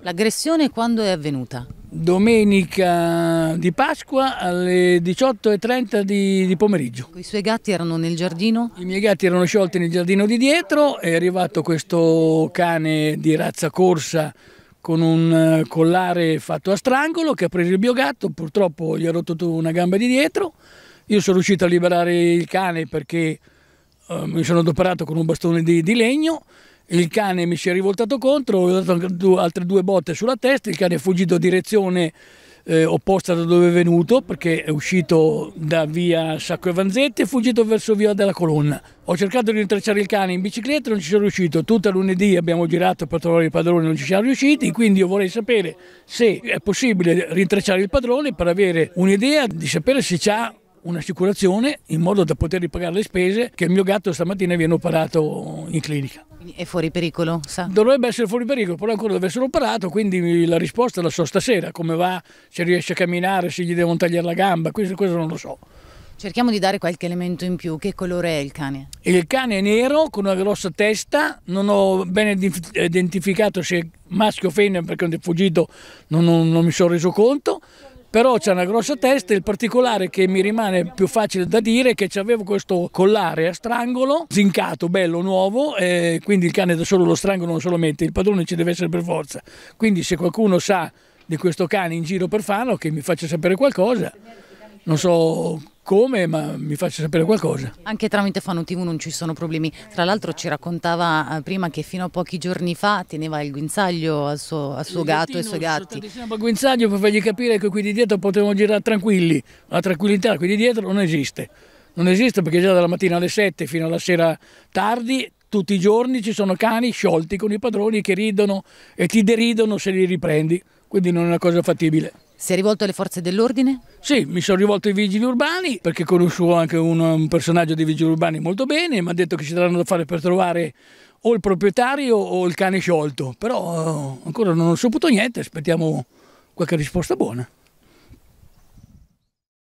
L'aggressione quando è avvenuta? Domenica di Pasqua alle 18.30 di, di pomeriggio. I suoi gatti erano nel giardino? I miei gatti erano sciolti nel giardino di dietro, è arrivato questo cane di razza corsa con un eh, collare fatto a strangolo che ha preso il mio gatto, purtroppo gli ha rotto una gamba di dietro. Io sono riuscito a liberare il cane perché eh, mi sono adoperato con un bastone di, di legno il cane mi si è rivoltato contro, ho dato altre due botte sulla testa, il cane è fuggito a direzione eh, opposta da dove è venuto perché è uscito da via Sacco e Vanzetti e è fuggito verso via della colonna. Ho cercato di rintracciare il cane in bicicletta, non ci sono riuscito. Tutta lunedì abbiamo girato per trovare il padrone, non ci siamo riusciti, quindi io vorrei sapere se è possibile rintracciare il padrone per avere un'idea di sapere se c'ha un'assicurazione in modo da poter ripagare le spese che il mio gatto stamattina viene operato in clinica. È fuori pericolo? Sa? Dovrebbe essere fuori pericolo, però ancora deve essere operato, quindi la risposta la so stasera, come va, se riesce a camminare, se gli devono tagliare la gamba, questo, questo non lo so. Cerchiamo di dare qualche elemento in più. Che colore è il cane? Il cane è nero con una grossa testa, non ho ben identificato se è maschio o femmina perché è fuggito non, non, non mi sono reso conto però c'è una grossa testa il particolare che mi rimane più facile da dire è che avevo questo collare a strangolo, zincato, bello, nuovo, e quindi il cane da solo lo strangolo non se lo mette, il padrone ci deve essere per forza. Quindi se qualcuno sa di questo cane in giro per Fano che mi faccia sapere qualcosa, non so come, ma mi faccia sapere qualcosa. Anche tramite Fano TV non ci sono problemi. Tra l'altro ci raccontava eh, prima che fino a pochi giorni fa teneva il guinzaglio al suo, al suo gatto e ai suoi gatti. Il guinzaglio per fargli capire che qui di dietro potevano girare tranquilli. La tranquillità qui di dietro non esiste. Non esiste perché già dalla mattina alle 7 fino alla sera tardi tutti i giorni ci sono cani sciolti con i padroni che ridono e ti deridono se li riprendi, quindi non è una cosa fattibile. Si è rivolto alle forze dell'ordine? Sì, mi sono rivolto ai vigili urbani perché conosco anche un, un personaggio dei vigili urbani molto bene, mi ha detto che ci daranno da fare per trovare o il proprietario o il cane sciolto, però ancora non ho saputo niente, aspettiamo qualche risposta buona.